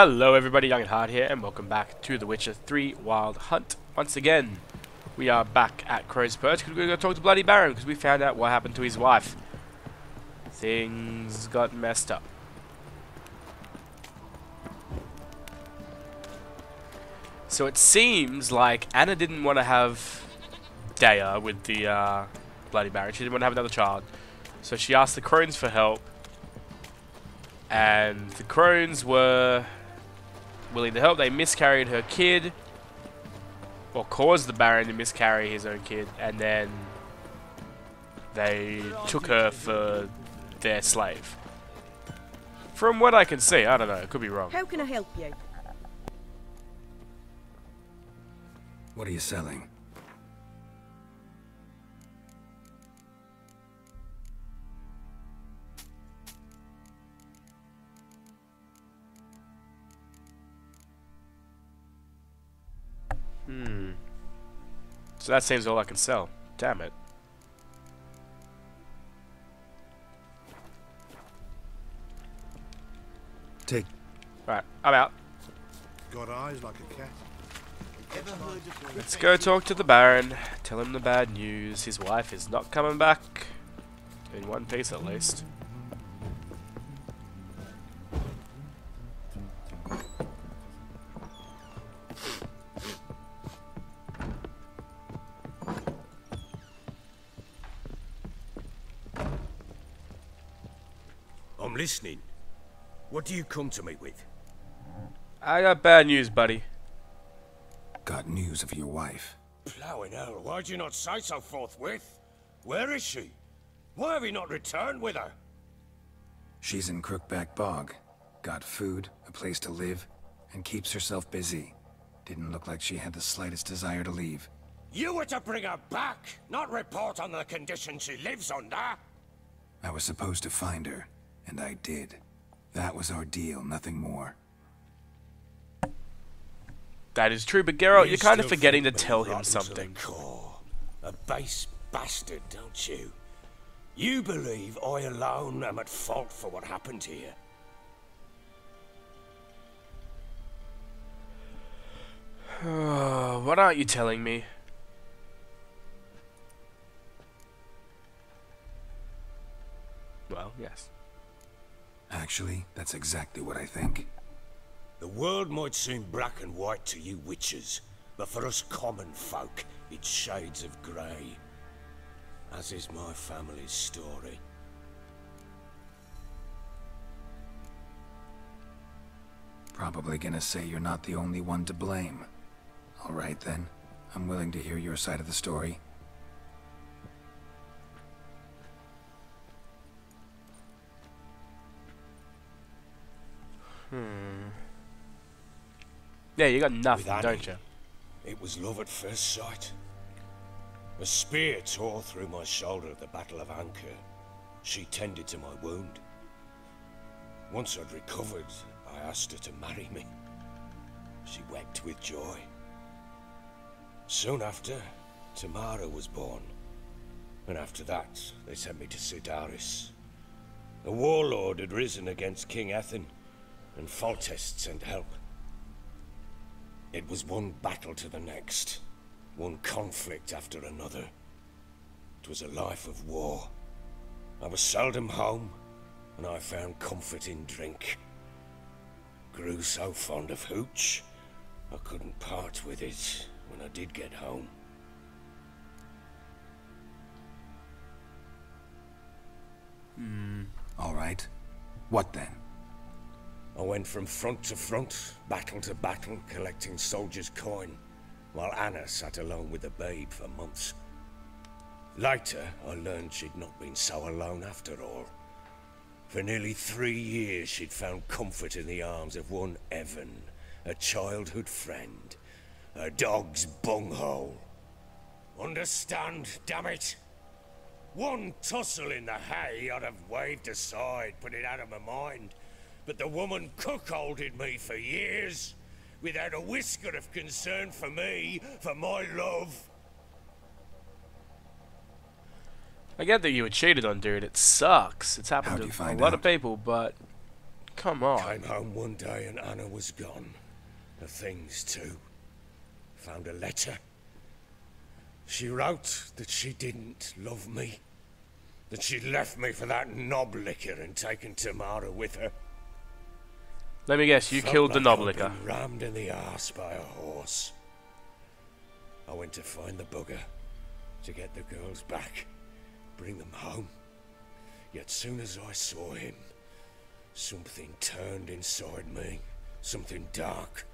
Hello everybody, Young and Hard here, and welcome back to The Witcher 3 Wild Hunt. Once again, we are back at Crow's Perch because we're going to talk to Bloody Baron because we found out what happened to his wife. Things got messed up. So it seems like Anna didn't want to have Dea with the uh, Bloody Baron. She didn't want to have another child. So she asked the crones for help. And the crones were willing to help. They miscarried her kid. Or caused the Baron to miscarry his own kid. And then they took her for their slave. From what I can see, I don't know, it could be wrong. How can I help you? What are you selling? Hmm. So that seems all I can sell. Damn it. Take. Right, I'm out. Got eyes like a cat. Let's go talk to the Baron. Tell him the bad news. His wife is not coming back. In one piece at least. Do you come to me with? I got bad news, buddy. Got news of your wife. Plowing hell, why'd you not say so forthwith? Where is she? Why have you not returned with her? She's in Crookback Bog. Got food, a place to live, and keeps herself busy. Didn't look like she had the slightest desire to leave. You were to bring her back, not report on the condition she lives under. I was supposed to find her, and I did. That was our deal, nothing more. That is true, but Geralt, You you're kind of forgetting to tell him rotten to something. A base bastard, don't you? You believe I alone am at fault for what happened here. what aren't you telling me? Well, yes. Actually, that's exactly what I think. The world might seem black and white to you witches, but for us common folk, it's shades of grey. As is my family's story. Probably gonna say you're not the only one to blame. Alright then. I'm willing to hear your side of the story. Yeah, you got nothing, Annie. don't you? It was love at first sight. A spear tore through my shoulder at the Battle of Anchor. She tended to my wound. Once I'd recovered, I asked her to marry me. She wept with joy. Soon after, Tamara was born. And after that, they sent me to Cidaris. A warlord had risen against King Ethain, and Foltest sent help. It was one battle to the next, one conflict after another. It was a life of war. I was seldom home, and I found comfort in drink. Grew so fond of hooch, I couldn't part with it when I did get home. Hmm. Alright. What then? I went from front to front, battle to battle, collecting soldiers' coin, while Anna sat alone with the babe for months. Later, I learned she'd not been so alone after all. For nearly three years, she'd found comfort in the arms of one Evan, a childhood friend, a dog's bunghole. Understand, damn it? One tussle in the hay I'd have waved aside, put it out of my mind. But the woman cuckolded me for years, without a whisker of concern for me, for my love. I get that you were cheated on, dude. It sucks. It's happened to a find lot of people, but Come on. Came home one day and Anna was gone. The things too. Found a letter. She wrote that she didn't love me. That she'd left me for that knob licker and taken Tamara with her. Let me guess, you Felt killed the like knob I'd licker. been Rammed in the arse by a horse. I went to find the bugger to get the girls back, bring them home. Yet soon as I saw him, something turned inside me, something dark.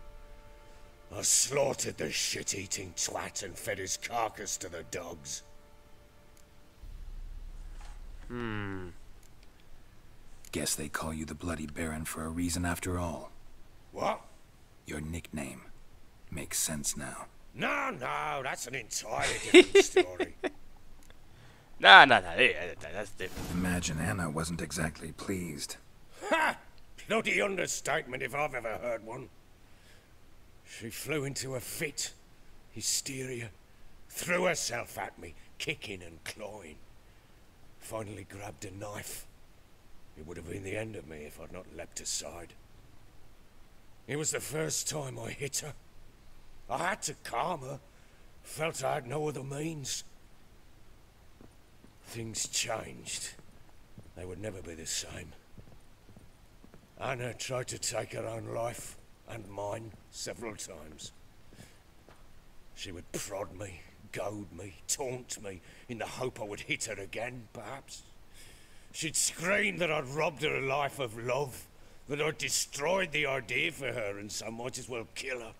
I slaughtered the shit-eating twat and fed his carcass to the dogs. Hmm. Guess they call you the Bloody Baron for a reason after all. What? Your nickname. Makes sense now. No, no, that's an entirely different story. No, no, no, That's different. Imagine Anna wasn't exactly pleased. Ha! Bloody understatement if I've ever heard one. She flew into a fit, hysteria, threw herself at me, kicking and clawing. Finally grabbed a knife. It would have been the end of me if I'd not leapt aside. It was the first time I hit her. I had to calm her. Felt I had no other means. Things changed. They would never be the same. Anna tried to take her own life, and mine, several times. She would prod me, goad me, taunt me, in the hope I would hit her again, perhaps. She'd scream that I'd robbed her life of love, that I'd destroyed the idea for her, and so might as well kill her.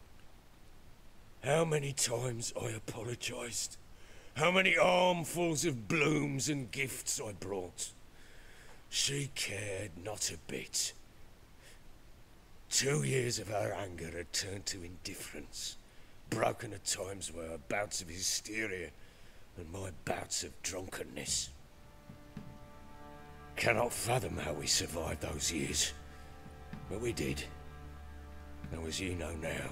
How many times I apologized. How many armfuls of blooms and gifts I brought. She cared not a bit. Two years of her anger had turned to indifference, broken at times by her bouts of hysteria and my bouts of drunkenness. Cannot fathom how we survived those years, but we did. Though as you know now,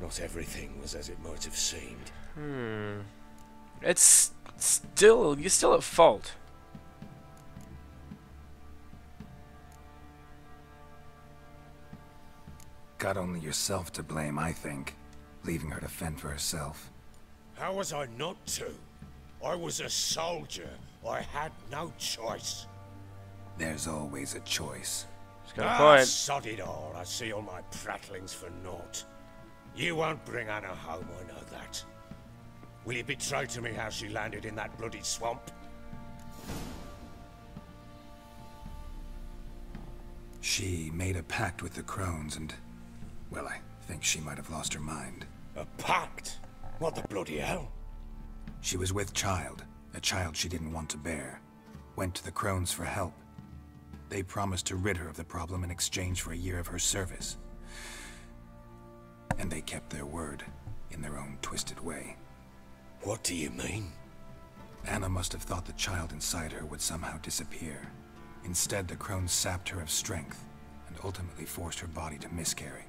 not everything was as it might have seemed. Hmm. It's still you're still at fault. Got only yourself to blame, I think. Leaving her to fend for herself. How was I not to? I was a soldier. I had no choice. There's always a choice. Just got a Ah, point. sod it all. I see all my prattlings for naught. You won't bring Anna home, I know that. Will you betray to me how she landed in that bloody swamp? She made a pact with the crones and... Well, I think she might have lost her mind. A pact? What the bloody hell? She was with child, a child she didn't want to bear. Went to the crones for help. They promised to rid her of the problem in exchange for a year of her service. And they kept their word, in their own twisted way. What do you mean? Anna must have thought the child inside her would somehow disappear. Instead, the crones sapped her of strength, and ultimately forced her body to miscarry.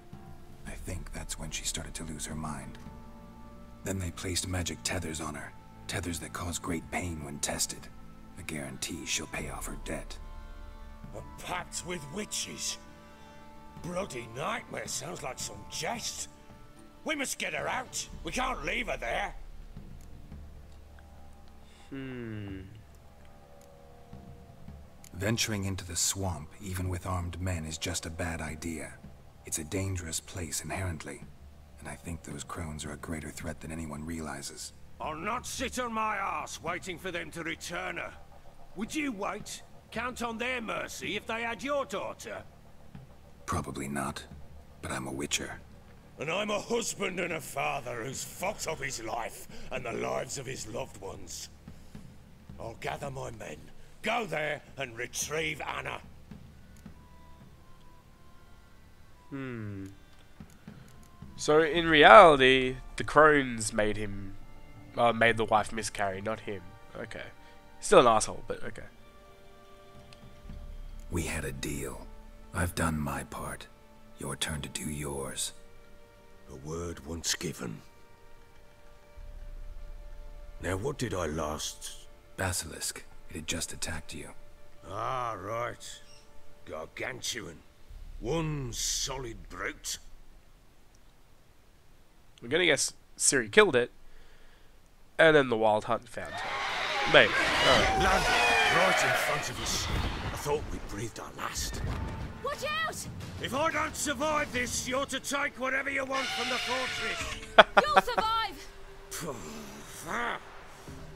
I think that's when she started to lose her mind. Then they placed magic tethers on her, tethers that cause great pain when tested. A guarantee she'll pay off her debt. A pact with witches? Bloody nightmare sounds like some jest. We must get her out. We can't leave her there. Hmm. Venturing into the swamp, even with armed men, is just a bad idea. It's a dangerous place inherently, and I think those crones are a greater threat than anyone realizes. I'll not sit on my ass waiting for them to return her. Would you wait? Count on their mercy if they had your daughter? Probably not, but I'm a witcher. And I'm a husband and a father who's fucked up his life and the lives of his loved ones. I'll gather my men, go there and retrieve Anna. Hmm. So in reality, the crones made him, uh, made the wife miscarry, not him. Okay, still an asshole, but okay. We had a deal. I've done my part. Your turn to do yours. A word once given. Now what did I last... Basilisk, it had just attacked you. Ah, right. Gargantuan. One solid brute. We're gonna guess Ciri killed it, and then the Wild Hunt found her. Maybe. Alright. Land right in front of us. I thought we breathed our last. Watch out! If I don't survive this, you're to take whatever you want from the fortress. You'll survive!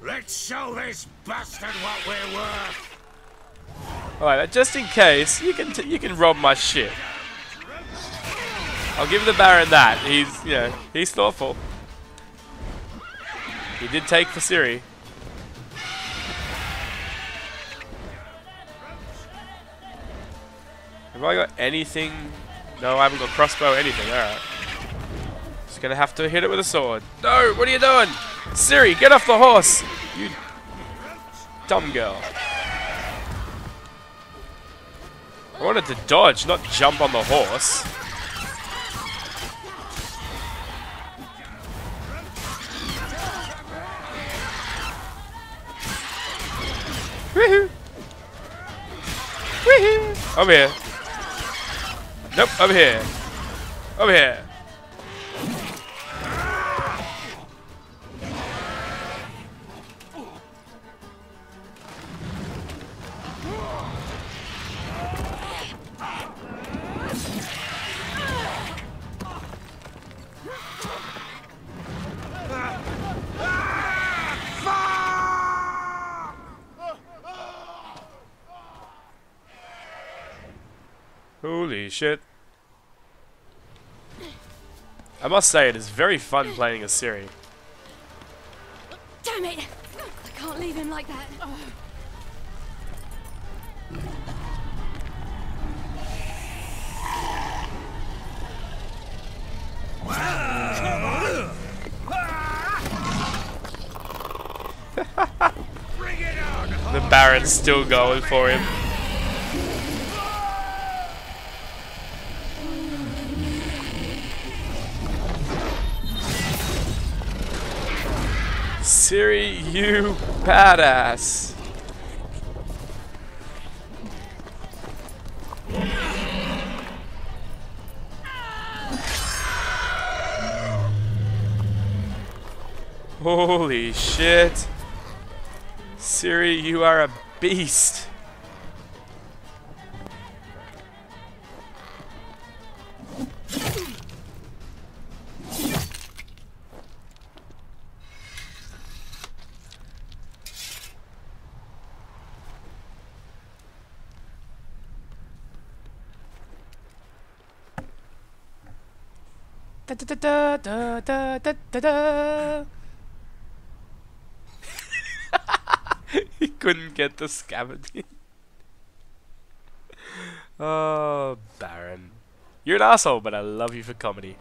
Let's show this bastard what we're worth. Alright, just in case, you can t you can rob my shit. I'll give the Baron that. He's, you know, he's thoughtful. He did take for Have I got anything? No, I haven't got crossbow anything. Alright. Just gonna have to hit it with a sword. No, what are you doing? Ciri, get off the horse! You dumb girl. I wanted to dodge, not jump on the horse. Woohoo! Woohoo! Over here. Nope, over here. Over here. Holy shit. I must say, it is very fun playing as Ciri. Damn it! I can't leave him like that. The Baron's still going for him. You badass. Holy shit. Ciri, you are a beast. Da da da da da da da da. he couldn't get the scavenging. oh, Baron. You're an asshole, but I love you for comedy.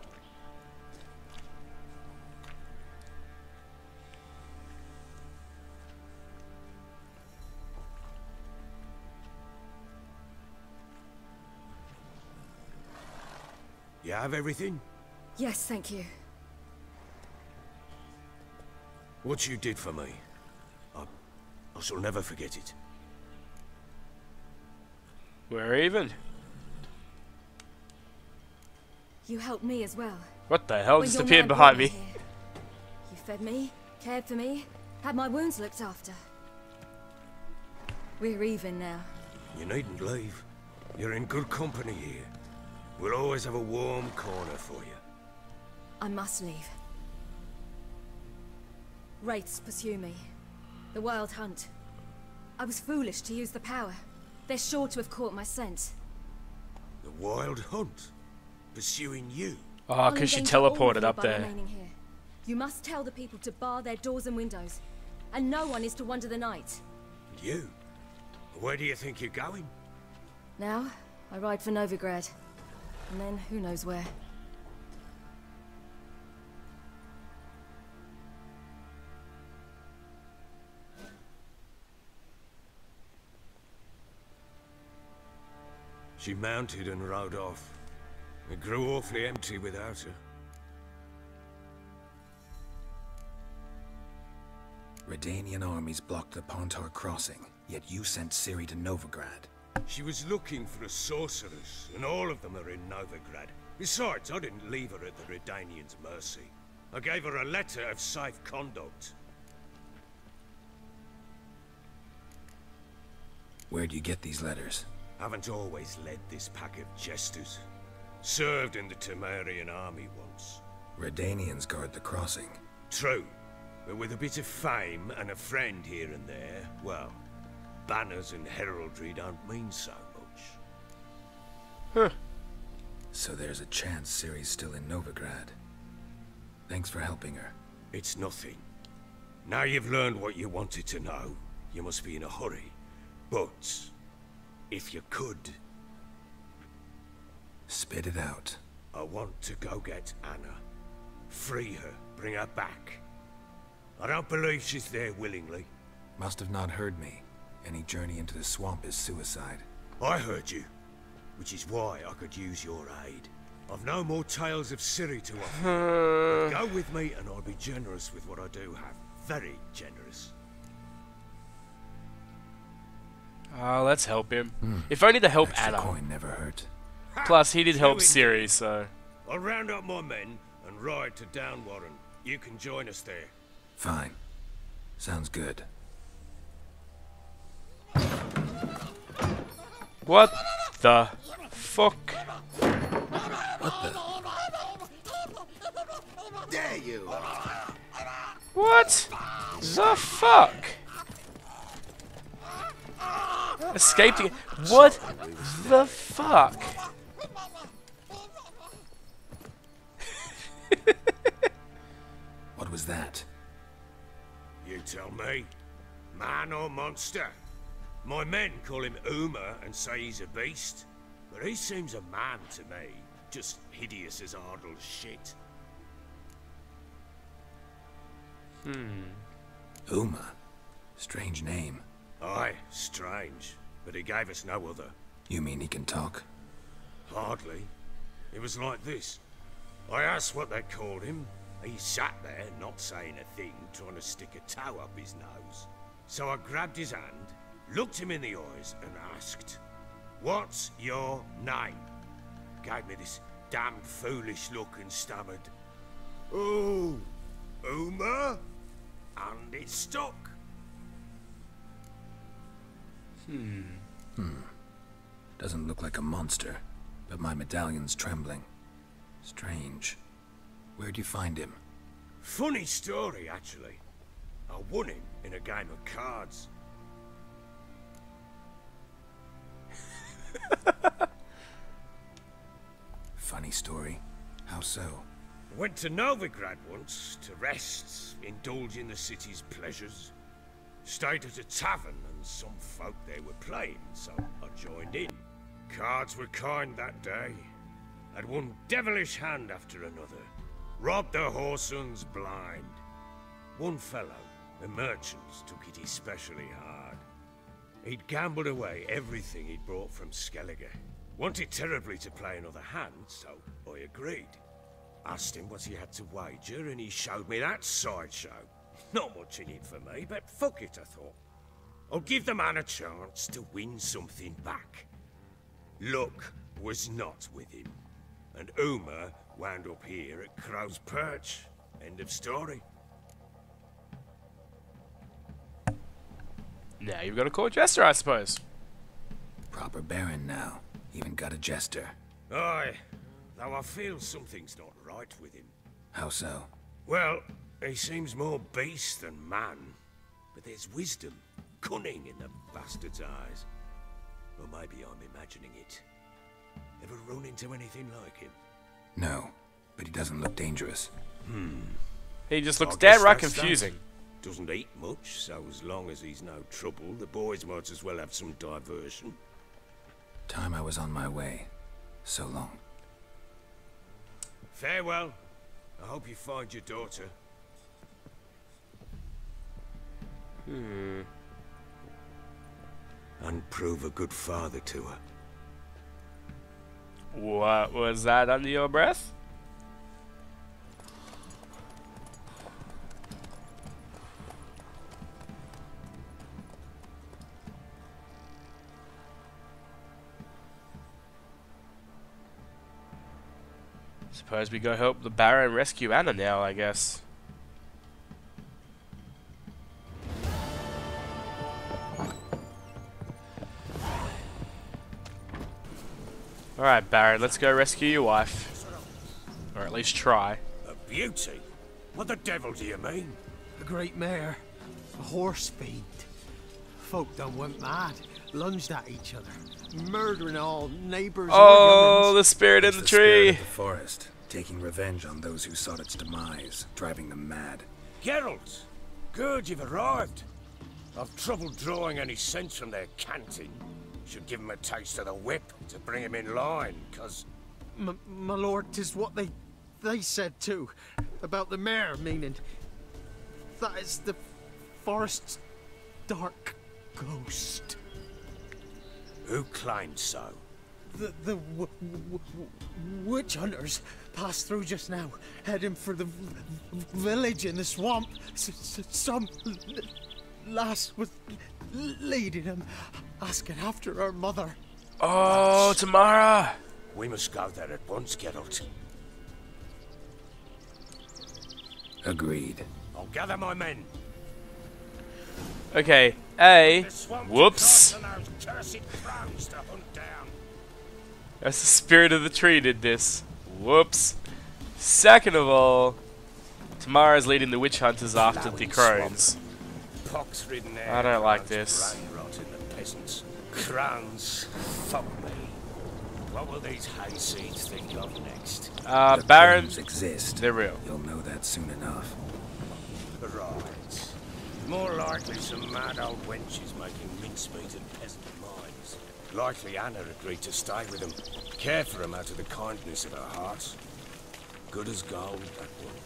You have everything? Yes, thank you. What you did for me. I, I shall never forget it. We're even. You helped me as well. What the hell When just appeared behind me? here. You fed me, cared for me, had my wounds looked after. We're even now. You needn't leave. You're in good company here. We'll always have a warm corner for you. I must leave. Wraiths pursue me. The Wild Hunt. I was foolish to use the power. They're sure to have caught my scent. The Wild Hunt? Pursuing you? Ah, oh, I'll because she endanger all of teleported up there. here. You must tell the people to bar their doors and windows. And no one is to wander the night. You? Where do you think you're going? Now, I ride for Novigrad. And then, who knows where. She mounted and rode off. It grew awfully empty without her. Redanian armies blocked the Pontar crossing, yet you sent Ciri to Novigrad. She was looking for a sorceress, and all of them are in Novigrad. Besides, I didn't leave her at the Redanians' mercy. I gave her a letter of safe conduct. Where'd you get these letters? Haven't always led this pack of jesters. Served in the Temerian army once. Redanians guard the crossing. True, but with a bit of fame and a friend here and there, well, banners and heraldry don't mean so much. Huh. So there's a chance Ciri's still in Novigrad. Thanks for helping her. It's nothing. Now you've learned what you wanted to know, you must be in a hurry. But, if you could, Spit it out. I want to go get Anna. Free her, bring her back. I don't believe she's there willingly. Must have not heard me. Any journey into the swamp is suicide. I heard you, which is why I could use your aid. I've no more tales of Ciri to offer. Go with me and I'll be generous with what I do have. Very generous. Oh, let's help him. Hmm. If only to help Extra Anna. coin never hurt. Plus, he did help Two Ciri, so. I'll round up my men and ride to Downwarren. You can join us there. Fine. Sounds good. What the fuck? There you. What the fuck? Escaped again. What the fuck? What was that? You tell me. Man or monster? My men call him Uma and say he's a beast. But he seems a man to me. Just hideous as Ardle's shit. Hmm. Uma. Strange name. Aye, strange. But he gave us no other. You mean he can talk? Hardly. It was like this. I asked what they called him. He sat there, not saying a thing, trying to stick a toe up his nose. So I grabbed his hand, looked him in the eyes, and asked, What's your name? Gave me this damned foolish look and stammered, Oh, Uma? And it stuck. Hmm. Hmm. Doesn't look like a monster, but my medallion's trembling. Strange. Where'd you find him? Funny story, actually. I won him in a game of cards. Funny story. How so? Went to Novigrad once to rest, indulge in the city's pleasures. Stayed at a tavern and some folk there were playing, so I joined in. Cards were kind that day. Had one devilish hand after another. Robbed the Horsons blind. One fellow, a merchant, took it especially hard. He'd gambled away everything he'd brought from Skellige. Wanted terribly to play another hand, so I agreed. Asked him what he had to wager, and he showed me that sideshow. Not much in it for me, but fuck it, I thought. I'll give the man a chance to win something back. Luck was not with him, and Uma wound up here at Crow's Perch. End of story. Now you've got a court jester, I suppose. Proper baron now. Even got a jester. Aye, though I feel something's not right with him. How so? Well, he seems more beast than man, but there's wisdom, cunning in the bastard's eyes. Or maybe I'm imagining it. Ever run into anything like him? No, but he doesn't look dangerous. Hmm. He just looks I guess downright that. confusing. Doesn't eat much, so as long as he's no trouble, the boys might as well have some diversion. Time I was on my way. So long. Farewell. I hope you find your daughter. Hmm. And prove a good father to her. What was that under your breath? Suppose we go help the Baron rescue Anna now, I guess. Alright, Baron, let's go rescue your wife. Or at least try. A beauty? What the devil do you mean? A great mare. A horse fiend. Folk done went mad. Lunged at each other. Murdering all neighbours. Oh, the spirit in It's the the spirit tree! of the forest, taking revenge on those who sought its demise, driving them mad. Geralt! Good, you've arrived. I've trouble drawing any sense from their canting. Should give him a taste of the whip to bring him in line, cause M my lord, tis what they they said too. About the mare, meaning. That is the forest's dark ghost. who claimed so? The the w- w- w- witch hunters passed through just now, heading for the village in the swamp. S- some lass was leading them, asking after our mother. Oh, Tamara! We must go there at once, Geralt. Agreed. I'll gather my men. Okay, A. Whoops. to cross and those cursed crows to hunt down. That's the spirit of the tree did this. Whoops. Second of all, Tamara's leading the witch hunters after the crones. I don't like this. Peasants. Crones, fuck me. What will these hayseeds think of next? Uh, The Baron, crones exist. they're real. You'll know that soon enough. Right. More likely some mad old wenches making mincemeat in peasant minds. Likely Anna agreed to stay with them, care for them out of the kindness of her heart. Good as gold, that one.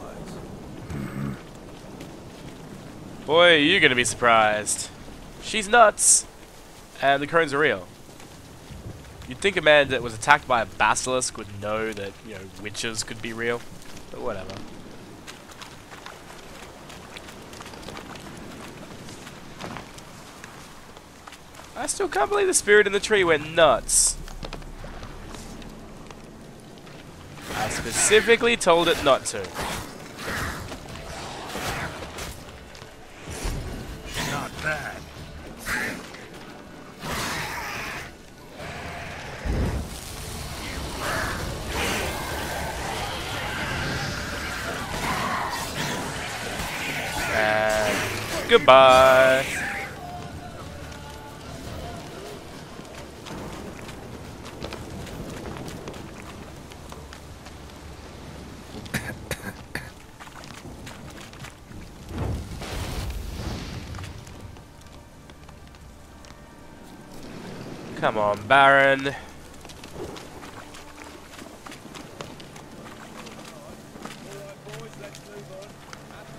Always. Boy, you're gonna be surprised. She's nuts, and the crones are real. You'd think a man that was attacked by a basilisk would know that, you know, witches could be real, but whatever. I still can't believe the spirit in the tree went nuts. I specifically told it not to. Goodbye. Come on, Baron.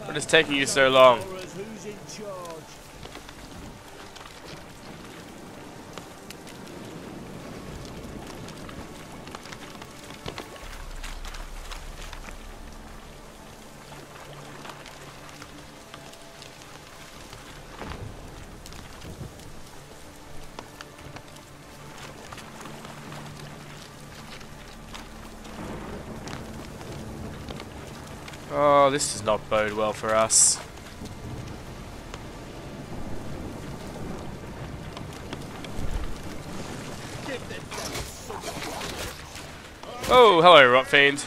What is taking you so long? Oh, this does not bode well for us. Oh, hello, Rotfiend.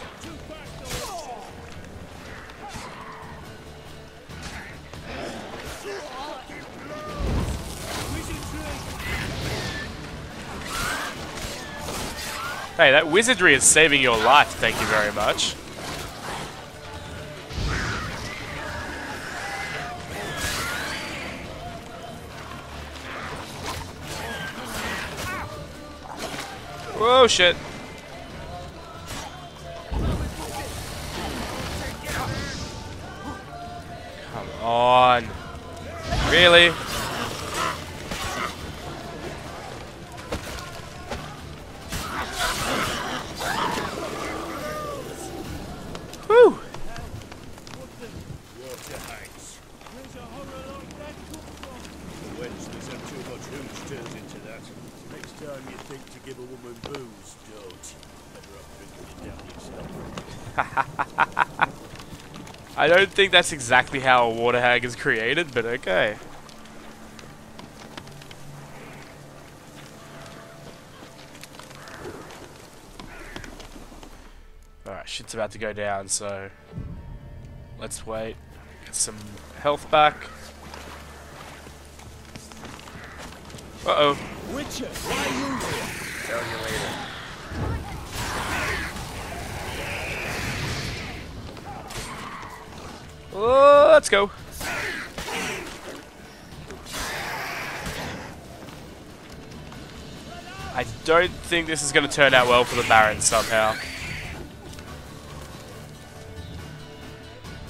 Hey, that wizardry is saving your life, thank you very much. Whoa, shit. Come on. Really? Whew. Wench, there's too much hooch turned into that. Next time you think to give a woman booze, lose, Doge. Better off drinking it down yourself. I don't think that's exactly how a water hag is created, but okay. Alright, shit's about to go down, so let's wait. Get some health back. Uh oh. Witcher, why you here? Tell you later. Oh, let's go. I don't think this is going to turn out well for the Baron somehow.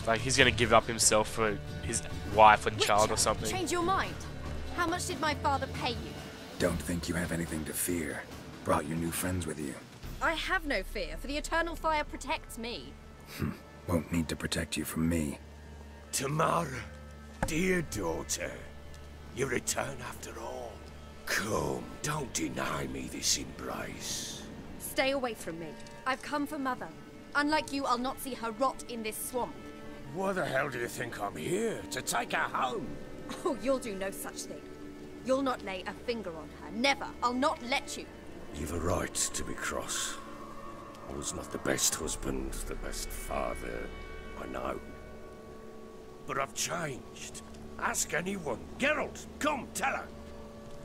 Like he's going to give up himself for his wife and child or something. Change your mind. How much did my father pay you? Don't think you have anything to fear. Brought your new friends with you. I have no fear, for the eternal fire protects me. Hmm, won't need to protect you from me. Tamara, dear daughter, you return after all. Come, don't deny me this embrace. Stay away from me. I've come for Mother. Unlike you, I'll not see her rot in this swamp. Why the hell do you think I'm here? To take her home? Oh, you'll do no such thing. You'll not lay a finger on her. Never. I'll not let you. You've a right to be cross. I was not the best husband, the best father, I know. But I've changed. Ask anyone. Geralt, come, tell her.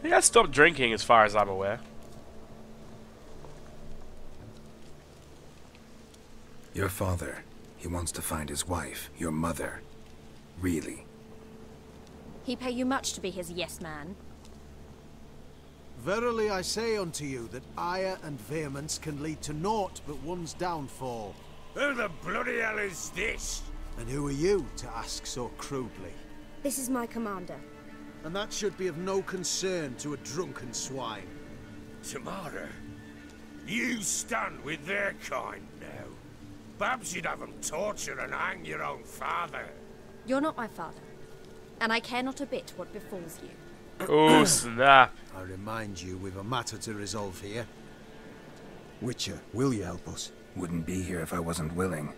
He has stopped drinking as far as I'm aware. Your father, he wants to find his wife, your mother. Really. He pay you much to be his yes man. Verily I say unto you that ire and vehemence can lead to naught but one's downfall. Who the bloody hell is this? And who are you to ask so crudely? This is my commander. And that should be of no concern to a drunken swine. Tamara, you stand with their kind now. Perhaps you'd have them torture and hang your own father. You're not my father. And I care not a bit what befalls you. Oh, snap. I remind you we've a matter to resolve here. Witcher, will you help us? Wouldn't be here if I wasn't willing.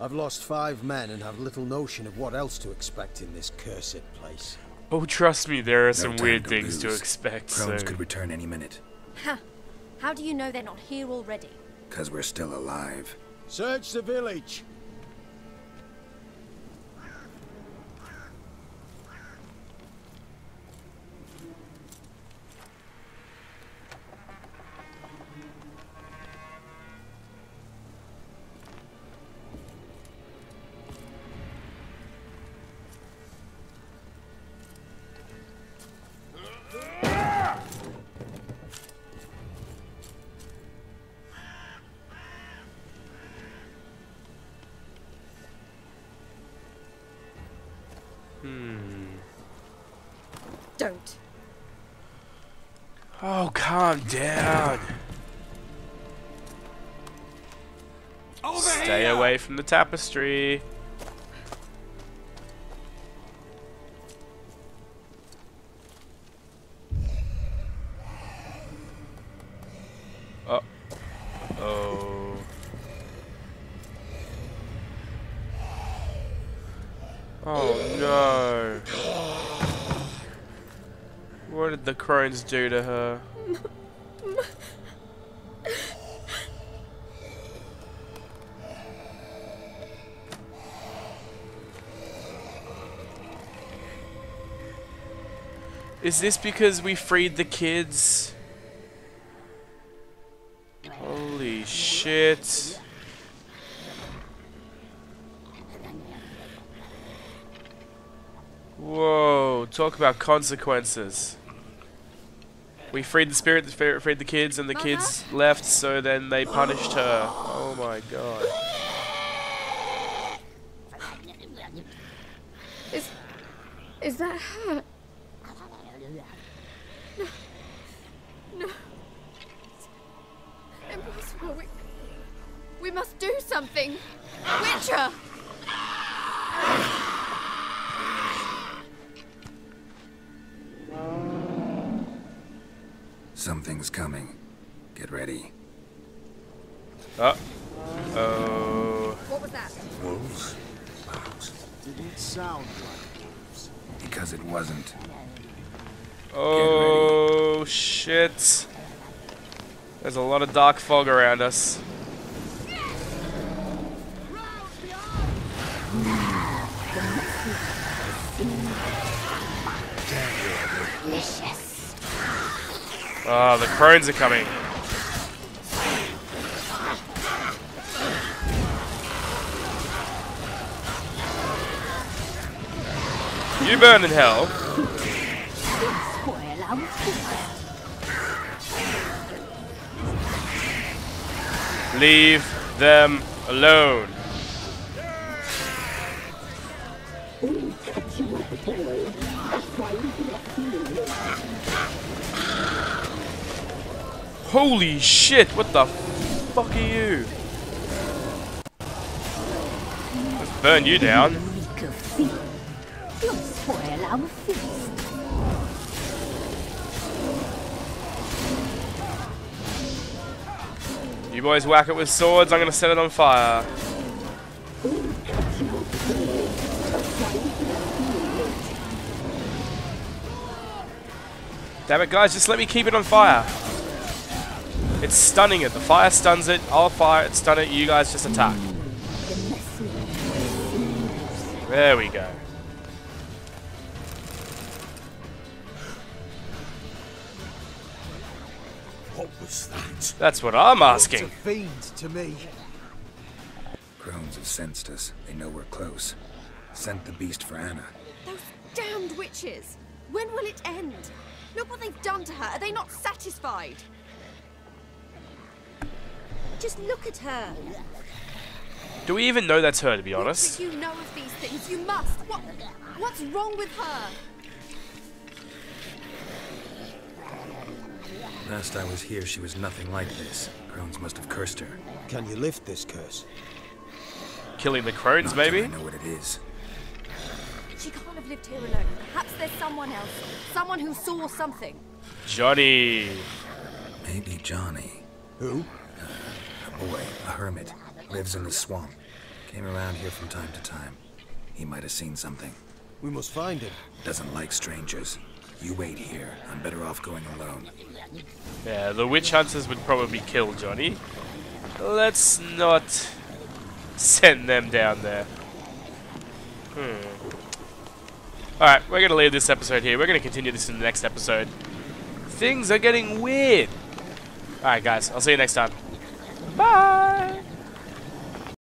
I've lost five men and have little notion of what else to expect in this cursed place. Oh, trust me, there are No some time weird to things to lose. expect Crones soon. could return any minute. Ha! How do you know they're not here already? Cause we're still alive. Search the village! Don't. Oh, calm down. Stay away from the tapestry. What did the crones do to her? Is this because we freed the kids? Holy shit. Whoa, talk about consequences. We freed the spirit, the spirit freed the kids, and the uh-huh. kids left, so then they punished her. Oh my god. Is. Is that her? No. No. It's impossible. We. We must do something. Witcher! Something's coming. Get ready. Uh oh. What was that? Wolves? Perhaps. Didn't sound like wolves. Because it wasn't. Oh shit. There's a lot of dark fog around us. Oh, the crones are coming. You burn in hell. Leave them alone. Holy shit, what the fuck are you? Let's burn you down. You boys whack it with swords, I'm gonna set it on fire. Damn it, guys, just let me keep it on fire. It's stunning it. The fire stuns it. I'll fire it, stun it. You guys just attack. There we go. What was that? That's what I'm asking. It's a asking. fiend to me. Crones have sensed us. They know we're close. Sent the beast for Anna. Those damned witches! When will it end? Look what they've done to her. Are they not satisfied? Just look at her. Do we even know that's her, to be honest? do you know of these things? You must. What? What's wrong with her? Last I was here, she was nothing like this. Crones must have cursed her. Can you lift this curse? Killing the crones, Not maybe? I know what it is. She can't have lived here alone. Perhaps there's someone else. Someone who saw something. Johnny. Maybe Johnny. Who? A boy, a hermit. Lives in the swamp. Came around here from time to time. He might have seen something. We must find him. Doesn't like strangers. You wait here. I'm better off going alone. Yeah, the witch hunters would probably kill Johnny. Let's not send them down there. Hmm. Alright, we're going to leave this episode here. We're going to continue this in the next episode. Things are getting weird. Alright, guys. I'll see you next time. Bye.